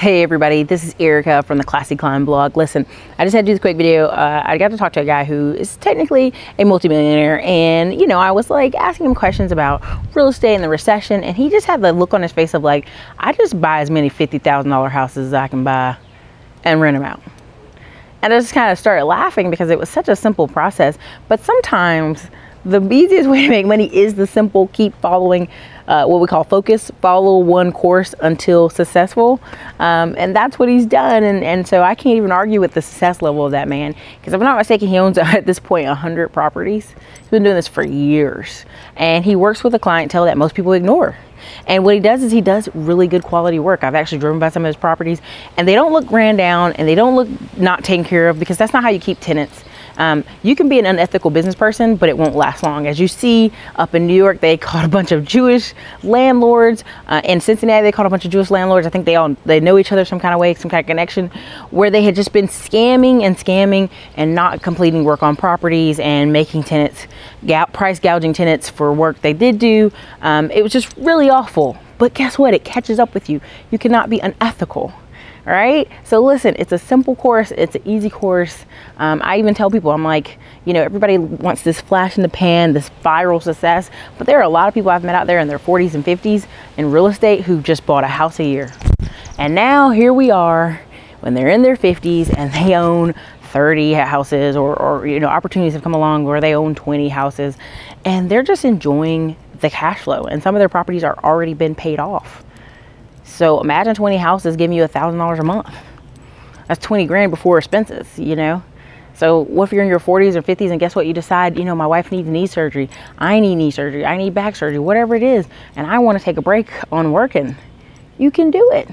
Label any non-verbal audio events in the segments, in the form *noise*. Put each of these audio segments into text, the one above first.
Hey everybody, this is Ericka from the Classy Climb blog. Listen, I just had to do this quick video. Uh, I got to talk to a guy who is technically a multimillionaire and you know, I was like asking him questions about real estate and the recession and he just had the look on his face of like, I just buy as many $50,000 houses as I can buy and rent them out. And I just kind of started laughing because it was such a simple process. But sometimes the easiest way to make money is the simple keep following uh, what we call focus follow one course until successful. Um, and that's what he's done. And, and so i can't even argue with the success level of that man. Because if i'm not mistaken he owns *laughs* at this point 100 properties. He's been doing this for years. And he works with a clientele that most people ignore. And what he does is he does really good quality work. I've actually driven by some of his properties and they don't look ran down and they don't look not taken care of because that's not how you keep tenants um, you can be an unethical business person, but it won't last long. As you see up in New York, they *laughs* caught a bunch of Jewish landlords. Uh, in Cincinnati, they caught a bunch of Jewish landlords. I think they all they know each other some kind of way, some kind of connection, where they had just been scamming and scamming and not completing work on properties and making tenants price gouging tenants for work they did do. Um, it was just really awful. But guess what? It catches up with you. You cannot be unethical. All right. So listen, it's a simple course. It's an easy course. Um, I even tell people, I'm like, you know, everybody wants this flash in the pan, this viral success, but there are a lot of people I've met out there in their 40s and 50s in real estate who just bought a house a year. And now here we are when they're in their 50s and they own 30 houses or, or you know, opportunities have come along where they own 20 houses and they're just enjoying the cash flow and some of their properties are already been paid off. So imagine 20 houses giving you $1,000 a month. That's 20 grand before expenses, you know? So what if you're in your 40s or 50s and guess what? You decide, you know, my wife needs knee surgery. I need knee surgery. I need back surgery, whatever it is. And I want to take a break on working. You can do it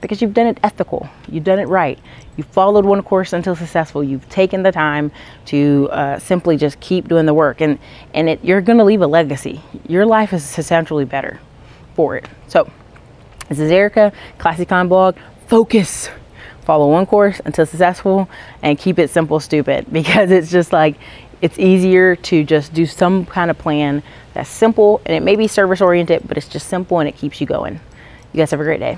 because you've done it ethical. You've done it right. You've followed one course until successful. You've taken the time to uh, simply just keep doing the work, and and it, you're going to leave a legacy. Your life is essentially better for it. So this is Ericka, Classy Climb blog. Focus. Follow one course until successful and keep it simple, stupid *laughs* because it's just like it's easier to just do some kind of plan that's simple and it may be service oriented, but it's just simple and it keeps you going. You guys have a great day.